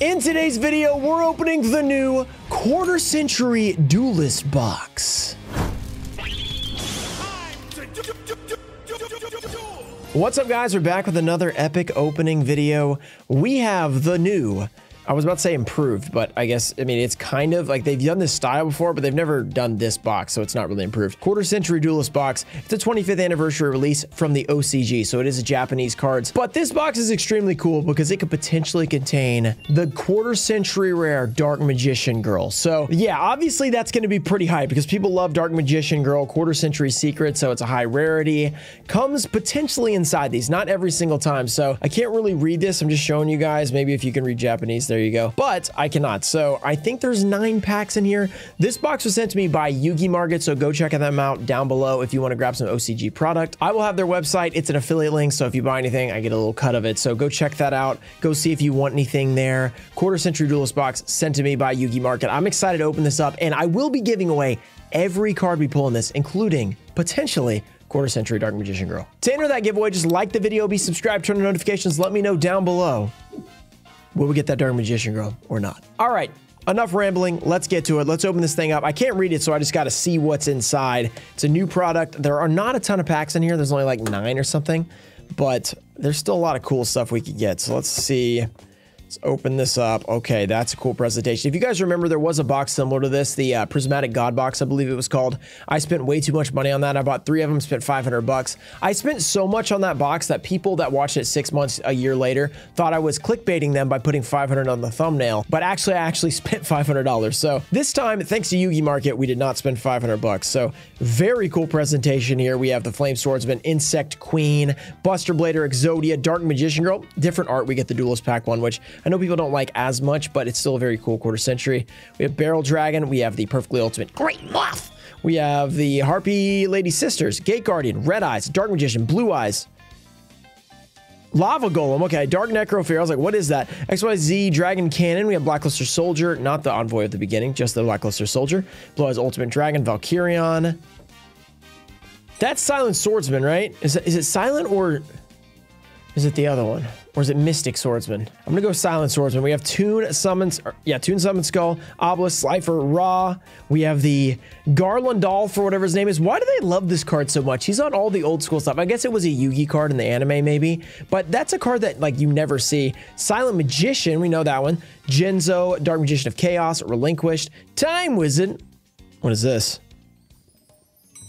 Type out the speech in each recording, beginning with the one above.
In today's video, we're opening the new quarter century duelist box. What's up guys, we're back with another epic opening video. We have the new I was about to say improved, but I guess, I mean, it's kind of like they've done this style before, but they've never done this box, so it's not really improved. Quarter Century Duelist box. It's a 25th anniversary release from the OCG, so it is a Japanese cards. But this box is extremely cool because it could potentially contain the Quarter Century Rare Dark Magician Girl. So yeah, obviously that's going to be pretty high because people love Dark Magician Girl, Quarter Century Secret, so it's a high rarity. Comes potentially inside these, not every single time. So I can't really read this. I'm just showing you guys. Maybe if you can read Japanese, you go. But I cannot. So I think there's nine packs in here. This box was sent to me by Yugi Market, so go check them out down below if you want to grab some OCG product. I will have their website. It's an affiliate link, so if you buy anything, I get a little cut of it. So go check that out. Go see if you want anything there. Quarter Century Duelist box sent to me by Yugi Market. I'm excited to open this up, and I will be giving away every card we pull in this, including potentially quarter century dark magician girl to enter that giveaway just like the video be subscribed turn on notifications let me know down below Will we get that dark magician girl or not? All right, enough rambling. Let's get to it. Let's open this thing up. I can't read it, so I just got to see what's inside. It's a new product. There are not a ton of packs in here. There's only like nine or something, but there's still a lot of cool stuff we could get. So let's see. Let's open this up. Okay, that's a cool presentation. If you guys remember, there was a box similar to this, the uh, Prismatic God box, I believe it was called. I spent way too much money on that. I bought three of them, spent 500 bucks. I spent so much on that box that people that watched it six months, a year later, thought I was clickbaiting them by putting 500 on the thumbnail. But actually, I actually spent $500. So this time, thanks to Yugi Market, we did not spend 500 bucks. So very cool presentation here. We have the Flame Swordsman, Insect Queen, Buster Blader, Exodia, Dark Magician Girl. Different art. We get the Duelist Pack one, which I know people don't like as much, but it's still a very cool quarter century. We have Barrel Dragon. We have the Perfectly Ultimate Great Moth. We have the Harpy Lady Sisters, Gate Guardian, Red Eyes, Dark Magician, Blue Eyes, Lava Golem. Okay, Dark Necrofear. I was like, what is that? XYZ Dragon Cannon. We have Blackluster Soldier, not the Envoy at the beginning, just the Blackluster Soldier. Blue Eyes Ultimate Dragon, Valkyrion. That's Silent Swordsman, right? Is it, is it Silent or is it the other one? Or is it Mystic Swordsman? I'm gonna go Silent Swordsman. We have Toon Summons, yeah, Toon Summon Skull, Obelisk, Slifer, Ra. We have the Garlandol for whatever his name is. Why do they love this card so much? He's on all the old school stuff. I guess it was a Yugi card in the anime maybe, but that's a card that like you never see. Silent Magician, we know that one. Genzo, Dark Magician of Chaos, Relinquished. Time Wizard. What is this?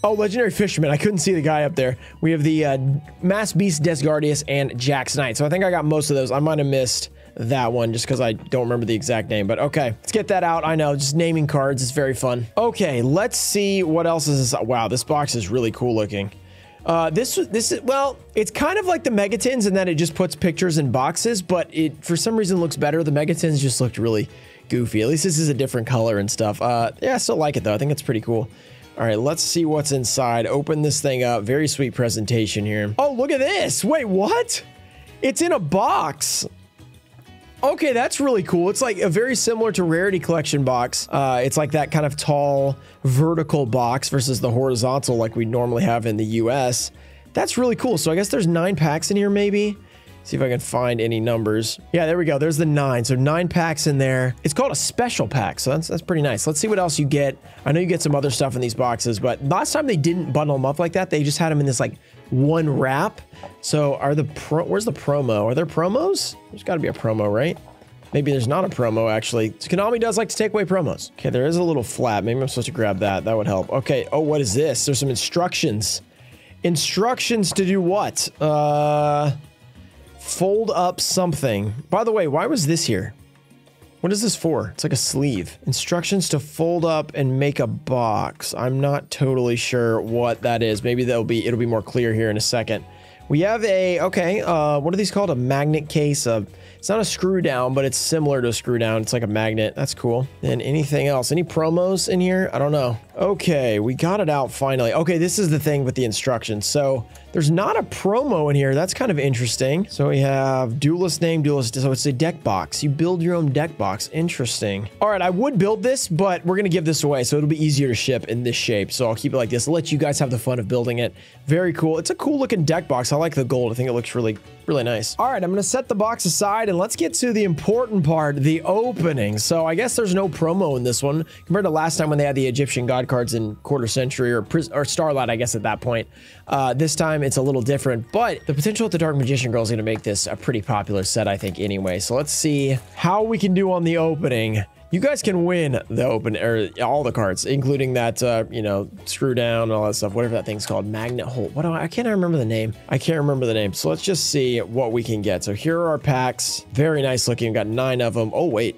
Oh, Legendary Fisherman. I couldn't see the guy up there. We have the uh, Masked Beast Des Gardius and Jack's Knight. So I think I got most of those. I might have missed that one just because I don't remember the exact name. But okay, let's get that out. I know, just naming cards is very fun. Okay, let's see what else is this. Wow, this box is really cool looking. Uh, this this is well, it's kind of like the Megatins in that it just puts pictures in boxes, but it for some reason looks better. The Megatins just looked really goofy. At least this is a different color and stuff. Uh, yeah, I still like it though. I think it's pretty cool. All right, let's see what's inside. Open this thing up. Very sweet presentation here. Oh, look at this. Wait, what? It's in a box. Okay, that's really cool. It's like a very similar to Rarity Collection box. Uh, it's like that kind of tall vertical box versus the horizontal like we normally have in the US. That's really cool. So I guess there's nine packs in here maybe. See if I can find any numbers. Yeah, there we go. There's the nine. So nine packs in there. It's called a special pack. So that's, that's pretty nice. Let's see what else you get. I know you get some other stuff in these boxes, but last time they didn't bundle them up like that. They just had them in this like one wrap. So are the pro, where's the promo? Are there promos? There's gotta be a promo, right? Maybe there's not a promo, actually. Konami does like to take away promos. Okay, there is a little flap. Maybe I'm supposed to grab that. That would help. Okay. Oh, what is this? There's some instructions. Instructions to do what? Uh... Fold up something. By the way, why was this here? What is this for? It's like a sleeve. Instructions to fold up and make a box. I'm not totally sure what that is. Maybe that'll be it'll be more clear here in a second. We have a okay, uh what are these called? A magnet case, a it's not a screw down, but it's similar to a screw down. It's like a magnet. That's cool. And anything else? Any promos in here? I don't know. Okay, we got it out finally. Okay, this is the thing with the instructions. So there's not a promo in here. That's kind of interesting. So we have duelist name, duelist. So it's a deck box. You build your own deck box. Interesting. All right, I would build this, but we're going to give this away. So it'll be easier to ship in this shape. So I'll keep it like this. I'll let you guys have the fun of building it. Very cool. It's a cool looking deck box. I like the gold. I think it looks really really nice. All right, I'm going to set the box aside and let's get to the important part, the opening. So I guess there's no promo in this one compared to last time when they had the Egyptian god cards in quarter century or, or Starlight, I guess at that point. Uh, this time it's a little different, but the potential with the Dark Magician Girl is going to make this a pretty popular set, I think, anyway. So let's see how we can do on the opening. You guys can win the open or all the cards, including that uh, you know screw down and all that stuff, whatever that thing's called, magnet hole. What do I, I can't remember the name. I can't remember the name. So let's just see what we can get. So here are our packs. Very nice looking. We've got nine of them. Oh wait,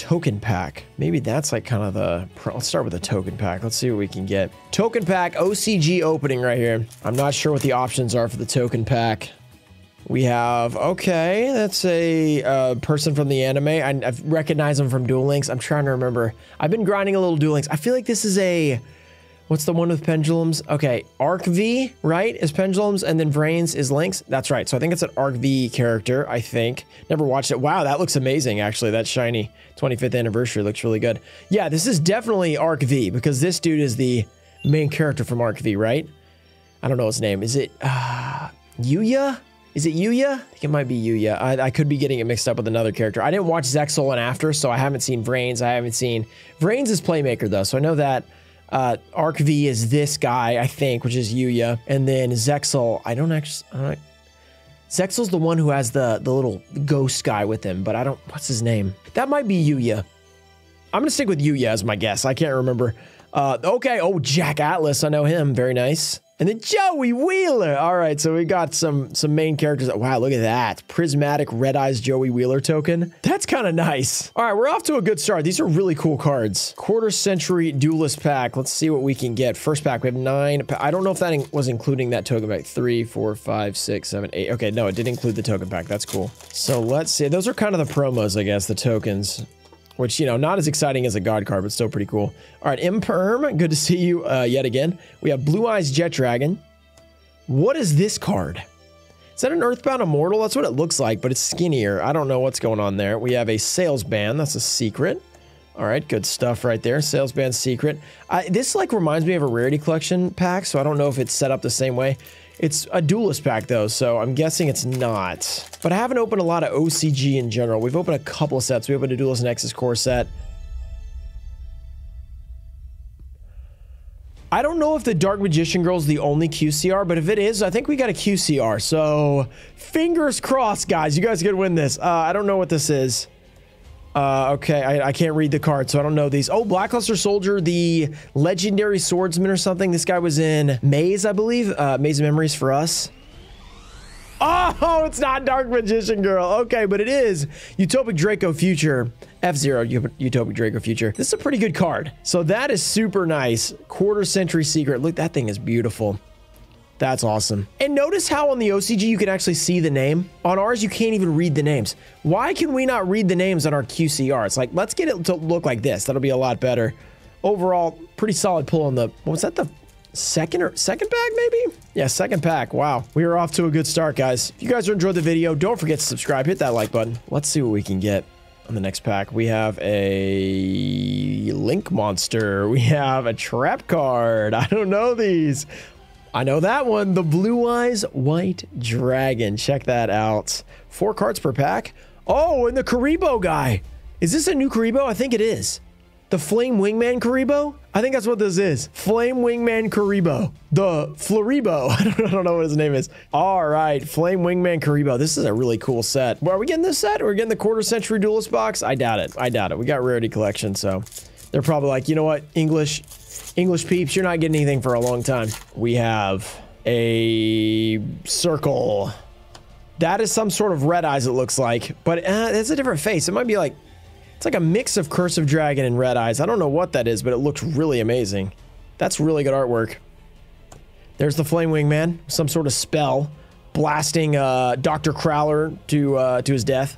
token pack. Maybe that's like kind of the. Let's start with the token pack. Let's see what we can get. Token pack OCG opening right here. I'm not sure what the options are for the token pack. We have, okay, that's a uh, person from the anime. I, I recognize him from Duel Links. I'm trying to remember. I've been grinding a little Duel Links. I feel like this is a, what's the one with pendulums? Okay, Arc V, right, is pendulums, and then Vrains is links. That's right. So I think it's an Arc V character, I think. Never watched it. Wow, that looks amazing, actually. That shiny 25th anniversary looks really good. Yeah, this is definitely Arc V, because this dude is the main character from Arc V, right? I don't know his name. Is it, uh, Yuya? Is it Yuya? I think it might be Yuya. I, I, could be getting it mixed up with another character. I didn't watch Zexal and After, so I haven't seen Vrains. I haven't seen... Vrains is Playmaker, though, so I know that uh, Arc V is this guy, I think, which is Yuya. And then Zexal, I don't actually... I don't, Zexal's the one who has the, the little ghost guy with him, but I don't... What's his name? That might be Yuya. I'm to stick with Yuya as my guess. I can't remember. Uh, okay, oh, Jack Atlas. I know him. Very nice. And then Joey Wheeler. All right, so we got some some main characters. Wow, look at that. Prismatic Red Eyes Joey Wheeler token. That's kind of nice. All right, we're off to a good start. These are really cool cards. Quarter Century Duelist Pack. Let's see what we can get. First pack, we have nine. I don't know if that was including that token pack. Three, four, five, six, seven, eight. Okay, no, it did include the token pack. That's cool. So let's see. Those are kind of the promos, I guess, the tokens which, you know, not as exciting as a God card, but still pretty cool. All right, Imperm, good to see you uh, yet again. We have Blue Eyes Jet Dragon. What is this card? Is that an Earthbound Immortal? That's what it looks like, but it's skinnier. I don't know what's going on there. We have a Sales Ban. That's a secret. All right, good stuff right there. Sales Ban secret. I, this like reminds me of a Rarity Collection pack, so I don't know if it's set up the same way. It's a duelist pack though, so I'm guessing it's not. But I haven't opened a lot of OCG in general. We've opened a couple of sets. We opened a Duelist Nexus core set. I don't know if the Dark Magician Girl is the only QCR, but if it is, I think we got a QCR. So fingers crossed, guys. You guys could win this. Uh, I don't know what this is. Uh, okay, I, I, can't read the card, so I don't know these. Oh, Blackluster Soldier, the legendary swordsman or something. This guy was in Maze, I believe. Uh, Maze of Memories for us. Oh, it's not Dark Magician Girl. Okay, but it is Utopic Draco Future. F-Zero Utopic Draco Future. This is a pretty good card. So that is super nice. Quarter Century Secret. Look, that thing is beautiful. That's awesome. And notice how on the OCG you can actually see the name. On ours, you can't even read the names. Why can we not read the names on our QCR? It's like, let's get it to look like this. That'll be a lot better. Overall, pretty solid pull on the, what was that, the second or second pack maybe? Yeah, second pack. Wow. We are off to a good start, guys. If you guys enjoyed the video, don't forget to subscribe. Hit that like button. Let's see what we can get on the next pack. We have a Link Monster. We have a Trap card. I don't know these. I know that one. The Blue Eyes White Dragon. Check that out. Four cards per pack. Oh, and the Kuriboh guy. Is this a new Kuriboh? I think it is. The Flame Wingman Kuriboh? I think that's what this is. Flame Wingman Kuriboh. The Floribo. I don't, know what his name is. All right, Flame Wingman Kuriboh. This is a really cool set. Well, are we getting this set? Are we getting the quarter century duelist box? I doubt it. I doubt it. We got Rarity Collection, so they're probably like, you know what, English, English peeps, you're not getting anything for a long time. We have a circle. That is some sort of red eyes, it looks like. But uh, it's a different face. It might be like, it's like a mix of Curse of Dragon and Red Eyes. I don't know what that is, but it looks really amazing. That's really good artwork. There's the Flame Wing Man, some sort of spell, blasting uh, Dr. Crowler to, uh, to his death.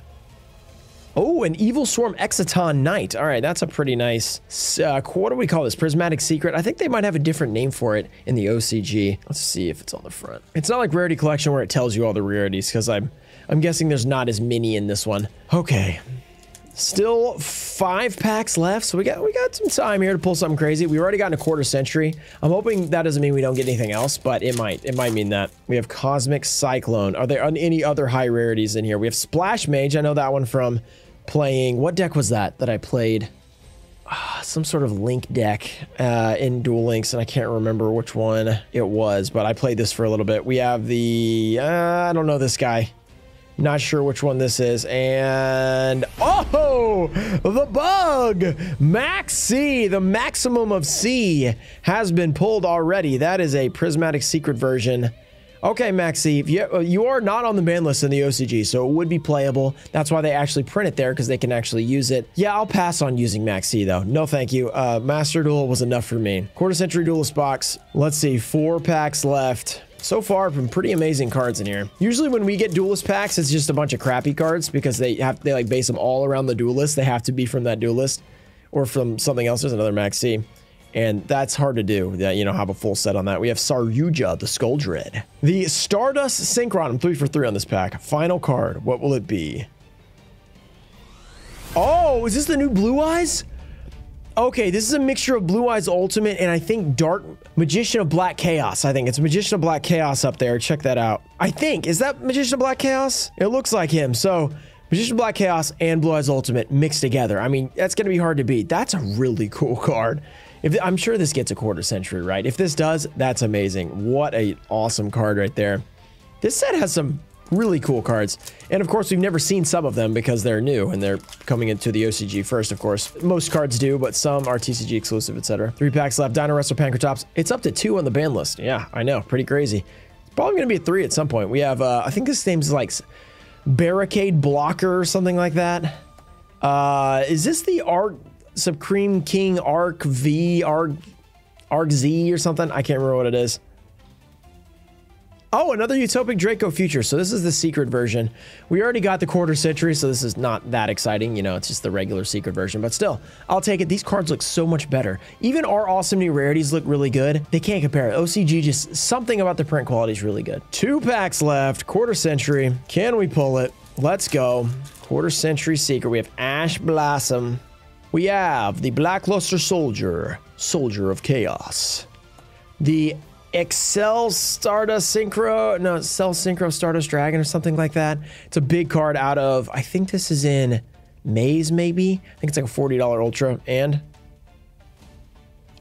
Oh, an Evil Swarm Exciton Knight. All right, that's a pretty nice... Uh, what do we call this? Prismatic Secret? I think they might have a different name for it in the OCG. Let's see if it's on the front. It's not like Rarity Collection where it tells you all the rarities, because I'm, I'm guessing there's not as many in this one. Okay. Still five packs left, so we got we got some time here to pull something crazy. We already got a quarter century. I'm hoping that doesn't mean we don't get anything else, but it might. It might mean that. We have Cosmic Cyclone. Are there any other high rarities in here? We have Splash Mage. I know that one from playing... What deck was that that I played? Uh, some sort of Link deck uh, in Duel Links, and I can't remember which one it was, but I played this for a little bit. We have the... Uh, I don't know this guy. Not sure which one this is. And oh, the bug. Max C, the maximum of C has been pulled already. That is a prismatic secret version. Okay, Max C, you, uh, you are not on the ban list in the OCG, so it would be playable. That's why they actually print it there, because they can actually use it. Yeah, I'll pass on using Max C, though. No, thank you. Uh, Master Duel was enough for me. Quarter Century Duelist box. Let's see, four packs left. So far, some pretty amazing cards in here. Usually when we get duelist packs, it's just a bunch of crappy cards because they have they like base them all around the duelist. They have to be from that duelist or from something else. There's another Max C. And that's hard to do, that you know, have a full set on that. We have Saryuja, the Skull Dread. The Stardust Synchron, I'm three for three on this pack. Final card, what will it be? Oh, is this the new Blue Eyes? Okay, this is a mixture of Blue Eyes Ultimate and I think Dark Magician of Black Chaos. I think it's Magician of Black Chaos up there. Check that out. I think. Is that Magician of Black Chaos? It looks like him. So, Magician of Black Chaos and Blue Eyes Ultimate mixed together. I mean, that's going to be hard to beat. That's a really cool card. If I'm sure this gets a quarter century, right? If this does, that's amazing. What a awesome card right there. This set has some Really cool cards. And of course, we've never seen some of them because they're new and they're coming into the OCG first, of course. Most cards do, but some are TCG exclusive, etc. Three packs left. Dino Wrestler Pankratops. It's up to two on the ban list. Yeah, I know. Pretty crazy. It's probably going to be a three at some point. We have, uh, I think this name's like Barricade Blocker or something like that. Uh, is this the Arc Supreme King Arc V, Arc, Arc Z or something? I can't remember what it is. Oh, another Utopic Draco Future. So this is the secret version. We already got the quarter century, so this is not that exciting. You know, it's just the regular secret version, but still, I'll take it. These cards look so much better. Even our awesome new rarities look really good. They can't compare. OCG, just something about the print quality is really good. Two packs left, quarter century. Can we pull it? Let's go. Quarter century secret. We have Ash Blossom. We have the Blackluster Soldier, Soldier of Chaos. The Excel Stardust Synchro, no, Excel Synchro Stardust Dragon or something like that. It's a big card out of, I think this is in Maze maybe. I think it's like a $40 Ultra. And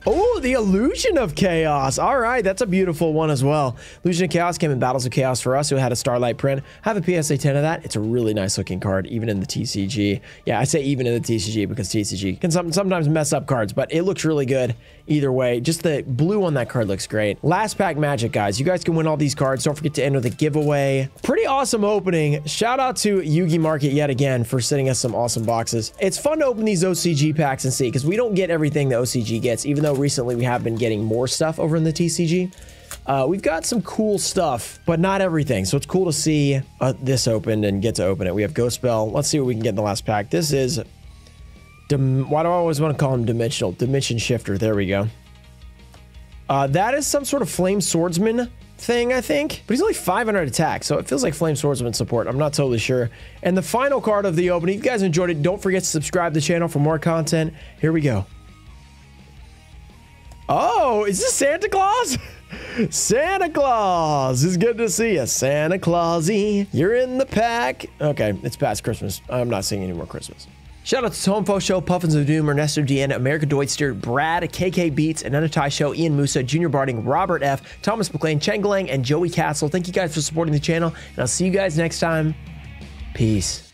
Oh, the Illusion of Chaos. All right, that's a beautiful one as well. Illusion of Chaos came in Battles of Chaos for us, who had a Starlight print. I Have a PSA 10 of that. It's a really nice looking card, even in the TCG. Yeah, I say even in the TCG because TCG can some, sometimes mess up cards, but it looks really good either way. Just the blue on that card looks great. Last pack magic, guys. You guys can win all these cards. Don't forget to enter the giveaway. Pretty awesome opening. Shout out to Yugi Market yet again for sending us some awesome boxes. It's fun to open these OCG packs and see because we don't get everything the OCG gets, even though recently we have been getting more stuff over in the TCG. Uh, we've got some cool stuff, but not everything. So it's cool to see uh, this opened and get to open it. We have Ghost Belle. Let's see what we can get in the last pack. This is... why do I always want to call him Dimensional? Dimension Shifter. There we go. Uh, that is some sort of Flame Swordsman thing, I think. But he's only 500 attack, so it feels like Flame Swordsman support. I'm not totally sure. And the final card of the opening, if you guys enjoyed it, don't forget to subscribe to the channel for more content. Here we go. Oh, is this Santa Claus? Santa Claus! It's good to see you, Santa Clausy. You're in the pack. Okay, it's past Christmas. I'm not seeing any more Christmas. Shout out to Tomfo Show, Puffins of Doom, Ernesto Deanna, America Deutster, Brad, KK Beats, Ananatai Show, Ian Musa, Junior Barding, Robert F., Thomas McLean, Changalang, and Joey Castle. Thank you guys for supporting the channel, and I'll see you guys next time. Peace.